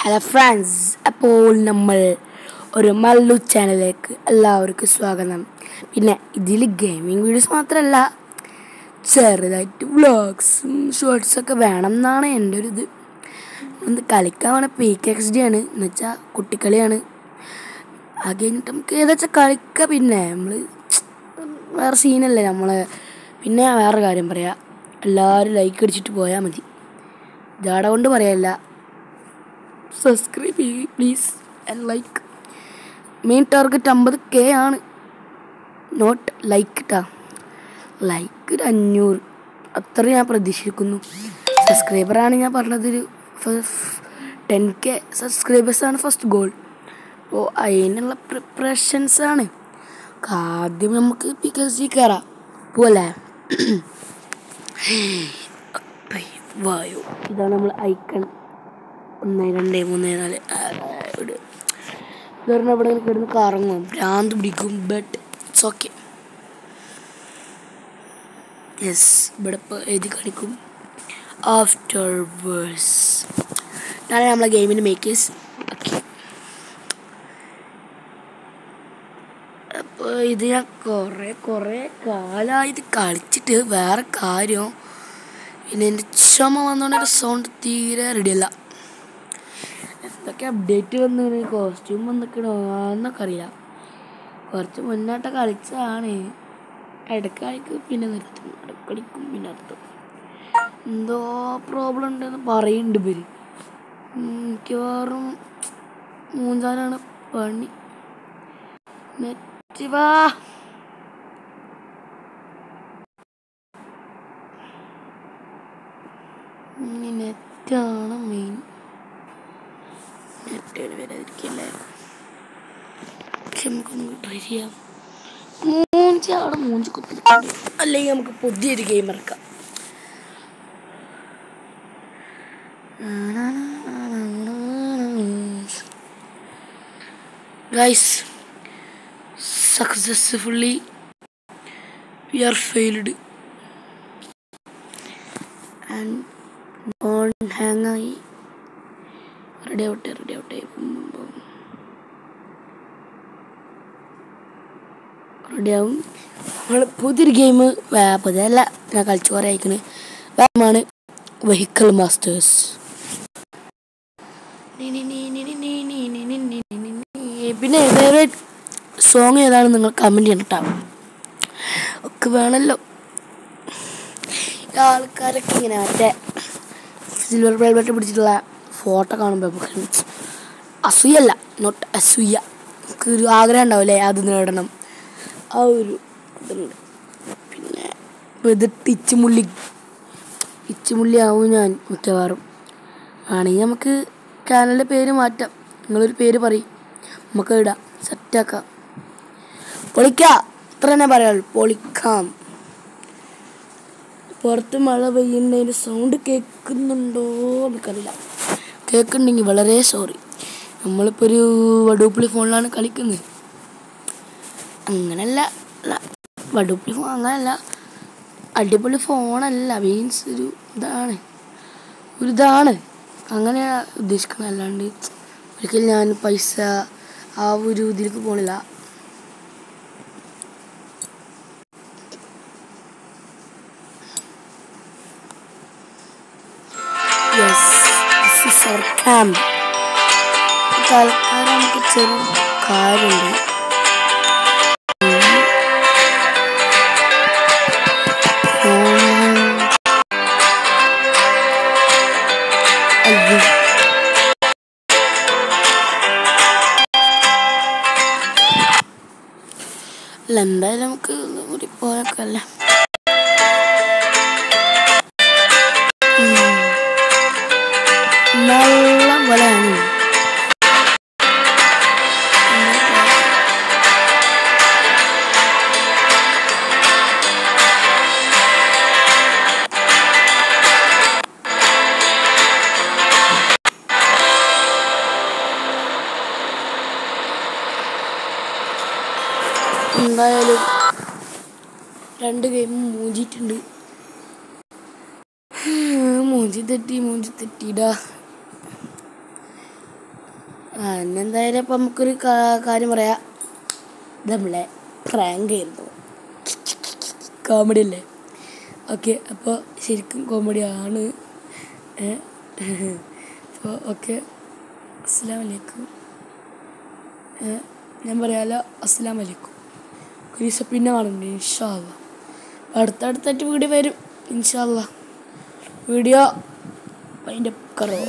Hello friends അപ്പോൾ നമ്മൾ ഒരു മല്ലു ചാനലിലേക്ക് എല്ലാവർക്കും സ്വാഗതം. പിന്നെ ഇതിൽ ഗെയിമിംഗ് വീഡിയോസ് മാത്രമല്ല ചെറുതായിട്ട് വ്ളോഗ്സും ഷോർട്സൊക്കെ വേണം എന്നാണ് എന്റെ ഒരു ഇത് ഒന്ന് കളിക്കാൻ വേണം പി കെ എക്സ് ഡി ആണ് എന്ന് വെച്ചാൽ കുട്ടിക്കളിയാണ്. അത് കഴിഞ്ഞിട്ട് നമുക്ക് ഏതാ വെച്ചാൽ കളിക്കുക പിന്നെ നമ്മൾ വേറെ സീനല്ലേ നമ്മൾ പിന്നെ വേറെ കാര്യം പറയാം എല്ലാവരും ലൈക്ക് അടിച്ചിട്ട് പോയാൽ മതി. ജാട കൊണ്ട് പറയല്ല. സബ്സ്ക്രൈബ് ചെയ്യ് please and like main target അമ്പത് കെ ആണ്. നോട്ട് ലൈക്ക് കിട്ടാ ലൈക്ക് ഒരു അഞ്ഞൂറ്. അത്ര ഞാൻ പ്രതീക്ഷിക്കുന്നു. സബ്സ്ക്രൈബറാണ് ഞാൻ പറഞ്ഞതൊരു ടെൻ കെ സബ്സ്ക്രൈബേഴ്സാണ് ഫസ്റ്റ് ഗോൾ അപ്പോൾ അതിനുള്ള പ്രിപ്പറേഷൻസാണ് ആദ്യം നമുക്ക് പി കെ സി കയറാം പോലെ വായു. ഇതാണ് നമ്മൾ ഐക്കൺ. ഒന്ന് രണ്ട് മൂന്ന് നാല് ഇത് പറഞ്ഞാൽ ഇവിടെ കിടന്ന് കറങ്ങും. ഭ്രാന്ത് പിടിക്കും ബട്ട് ഇറ്റ്സ് ഓക്കെ യെസ് ഇവിടെ ഇപ്പോൾ എഴുതി കാണിക്കും. ആഫ്റ്റർ വേഴ്സ് ഇതാണ് നമ്മളെ ഗെയിമിന്റെ മേക്കേഴ്സ് ഓക്കെ അപ്പോൾ ഇത് ഞാൻ കുറേ കുറേ കാലമായി ഇത് കളിച്ചിട്ട് വേറെ കാര്യം പിന്നെ എന്റെ ചുമ വന്നുകൊണ്ട് എന്റെ സൗണ്ട് തീരെ റെഡിയല്ല എന്തൊക്കെ അപ്ഡേറ്റ് വന്നു കോസ്റ്റ്യൂം വന്നിക്കണോ? എന്നൊക്കെ അറിയില്ല. കുറച്ച് മുന്നോട്ട് കളിച്ചതാണ്. ഇടയ്ക്ക് കളിക്കും പിന്നെ നിർത്തും. ഇടയ്ക്ക് കളിക്കും പിന്നെ നിർത്തും. എന്തോ പ്രോബ്ലം ഉണ്ടെന്ന് പറയുന്നുണ്ട് ഇവർ. ഉം, മിക്കവാറും മൂന്നാലാണ് പണി. നെറ്റ് വാ. നെറ്റാണ് മെയിൻ നെറ്റ് വരാതിരിക്കല്ലേ പക്ഷെ നമുക്കൊന്ന് ട്രൈ ചെയ്യാം. മൂഞ്ചി അവിടെ മൂഞ്ചി കുത്തി അല്ലെങ്കിൽ നമുക്ക് പുതിയൊരു ഗെയിം ഇറക്കാം. Guys successfully we are failed and on ഹാങ്ങായി ready ആവട്ടെ റെഡി ആവട്ടെ റെഡി ആവും നമ്മൾ പുതിയൊരു ഗെയിം പുതിയല്ല ഞാൻ കളിച്ചു കുറേ അയക്കണേ വേമാണ് വെഹിക്കിൾ മാസ്റ്റേഴ്സ് പിന്നെ ഫേവറേറ്റ് സോങ് ഏതാണ് നിങ്ങൾ കമന്റ് ചെയ്യണം കേട്ടോ ഒക്കെ വേണമല്ലോ ആൾക്കാരൊക്കെ ഇങ്ങനെ മറ്റേ സിൽവർ വെൽവെറ്റ് പിടിച്ചിട്ടുള്ള ഫോട്ടോ കാണുമ്പോൾ അസൂയല്ല നോട്ട് അസൂയ. നമുക്ക് ഒരു ആഗ്രഹം ഉണ്ടാവില്ലേ? അത് നേടണം ആ ഒരു ഇതുണ്ട്. പിന്നെ വെതിട്ട് ഇച്ചുമുള്ളി ഇച്ചുമുള്ളി ആവും ഞാൻ മിക്കവാറും. ആണെങ്കിൽ നമുക്ക് ചാനലിന്റെ പേര് മാറ്റാം. നിങ്ങളൊരു പേര് പറയും. നമുക്ക് ഇടാം സെറ്റാക്കാം പൊളിക്കാം. ഇത്ര തന്നെ പറയാനുള്ളൂ. പൊളിക്കാം. പുറത്ത് മഴ പെയ്യുന്നതിന്റെ സൗണ്ട് കേൾക്കുന്നുണ്ടോ നമുക്കറിയില്ല കേൾക്കുന്നുണ്ടെങ്കിൽ വളരെ സോറി നമ്മളിപ്പോൾ ഒരു വടുപ്പുളി ഫോണിലാണ് കളിക്കുന്നത്. അങ്ങനല്ല. വടൂപ്പിളി ഫോൺ അങ്ങനല്ല അടിപൊളി ഫോണല്ല മീൻസ് ഒരു ഇതാണ്. ഒരു ഇതാണ്. അങ്ങനെയാണ് ഉദ്ദേശിക്കുന്നത് അല്ലാണ്ട് ഒരിക്കലും ഞാൻ പൈസ ആ ഒരു ഇതിലേക്ക് പോണില്ല. അവർ ക്യാമ്പ് തൽക്കാലം നമുക്ക് ചെറു കാര്യമുണ്ട്. എന്തായാലും നമുക്ക് ഒന്നുകൂടി പോയേക്കല്ലേ പോലെയാണ്. എന്തായാലും രണ്ട് ഗെയിമും മൂഞ്ചിട്ടുണ്ട് മൂഞ്ചി തെറ്റി മൂഞ്ചി തെറ്റിടാ ആ എന്നെന്തായാലും ഇപ്പം നമുക്കൊരു കാര്യം പറയാം. ഇത് നമ്മളെ പ്രാങ്ക് ആയിരുന്നു. കോമഡി അല്ലേ? ഓക്കെ അപ്പോൾ ശരിക്കും കോമഡി ആണ്. അപ്പോൾ ഓക്കെ അസ്സാം വലൈക്കും ഞാൻ പറയാമല്ലോ അസ്സാം വലൈക്കും ഒരു പിന്നെ കാണുന്നുണ്ട് ഇൻഷാല്ല അടുത്തടുത്തായിട്ട് വീഡിയോ വരും ഇൻഷാല്ല വീഡിയോ അതിന്റെ കറോ